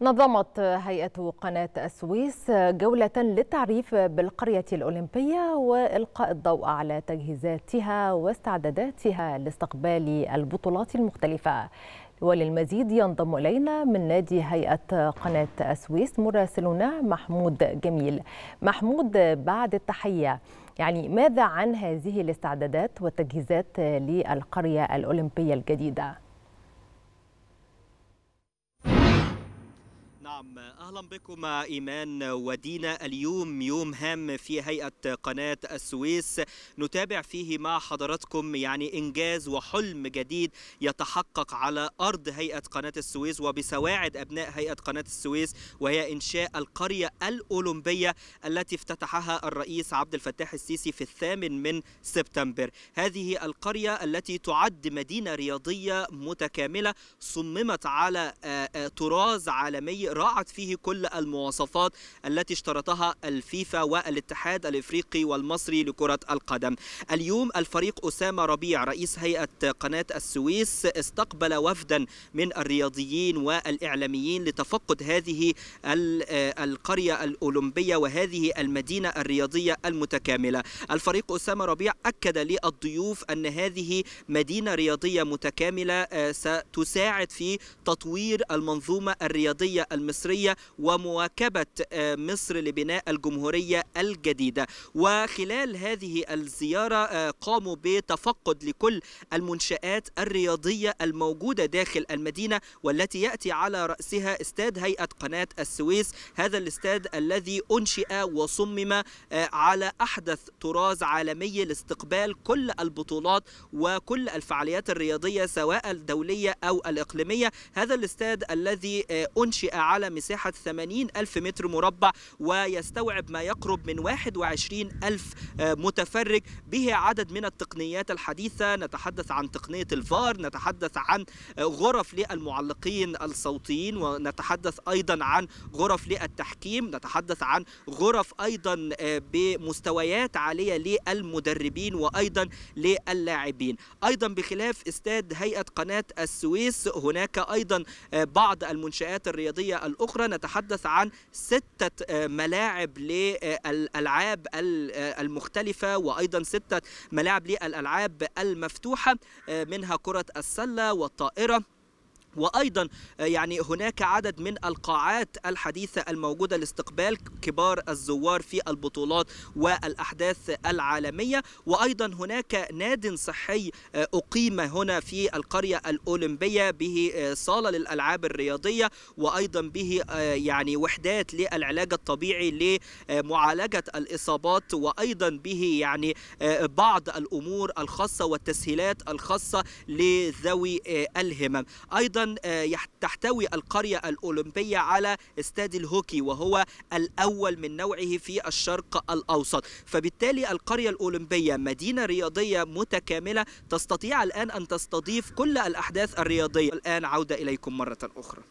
نظمت هيئة قناة السويس جولة للتعريف بالقرية الأولمبية وإلقاء الضوء على تجهيزاتها واستعداداتها لاستقبال البطولات المختلفة وللمزيد ينضم إلينا من نادي هيئة قناة السويس مراسلنا محمود جميل محمود بعد التحية يعني ماذا عن هذه الاستعدادات والتجهيزات للقرية الأولمبية الجديدة؟ نعم. أهلا بكم إيمان ودينا اليوم يوم هام في هيئة قناة السويس. نتابع فيه مع حضراتكم يعني إنجاز وحلم جديد يتحقق على أرض هيئة قناة السويس وبسواعد أبناء هيئة قناة السويس وهي إنشاء القرية الأولمبية التي افتتحها الرئيس عبد الفتاح السيسي في الثامن من سبتمبر. هذه القرية التي تعد مدينة رياضية متكاملة صممت على طراز عالمي راعت فيه كل المواصفات التي اشترطها الفيفا والاتحاد الإفريقي والمصري لكرة القدم. اليوم الفريق أسامة ربيع رئيس هيئة قناة السويس استقبل وفدا من الرياضيين والإعلاميين لتفقد هذه القرية الأولمبية وهذه المدينة الرياضية المتكاملة. الفريق أسامة ربيع أكد للضيوف أن هذه مدينة رياضية متكاملة ستساعد في تطوير المنظومة الرياضية المصرية ومواكبة مصر لبناء الجمهورية الجديدة. وخلال هذه الزيارة قاموا بتفقد لكل المنشآت الرياضية الموجودة داخل المدينة والتي يأتي على رأسها استاد هيئة قناة السويس. هذا الاستاد الذي أنشئ وصمم على أحدث طراز عالمي لاستقبال كل البطولات وكل الفعاليات الرياضية سواء الدولية أو الإقليمية. هذا الاستاد الذي أنشئ على مساحة 80 ألف متر مربع ويستوعب ما يقرب من 21 ألف متفرج به عدد من التقنيات الحديثة. نتحدث عن تقنية الفار نتحدث عن غرف للمعلقين الصوتيين ونتحدث أيضا عن غرف للتحكيم. نتحدث عن غرف أيضا بمستويات عالية للمدربين وأيضا للاعبين. أيضا بخلاف استاد هيئة قناة السويس هناك أيضا بعض المنشآت الرياضية الأخرى نتحدث عن ستة ملاعب للألعاب المختلفة وأيضا ستة ملاعب للألعاب المفتوحة منها كرة السلة والطائرة. وأيضا يعني هناك عدد من القاعات الحديثة الموجودة لاستقبال كبار الزوار في البطولات والأحداث العالمية. وأيضا هناك ناد صحي أقيم هنا في القرية الأولمبية به صالة للألعاب الرياضية وأيضا به يعني وحدات للعلاج الطبيعي لمعالجة الإصابات وأيضا به يعني بعض الأمور الخاصة والتسهيلات الخاصة لذوي الهمم. أيضا تحتوي القرية الأولمبية على استاد الهوكي وهو الأول من نوعه في الشرق الأوسط. فبالتالي القرية الأولمبية مدينة رياضية متكاملة تستطيع الآن أن تستضيف كل الأحداث الرياضية. الآن عودة إليكم مرة أخرى.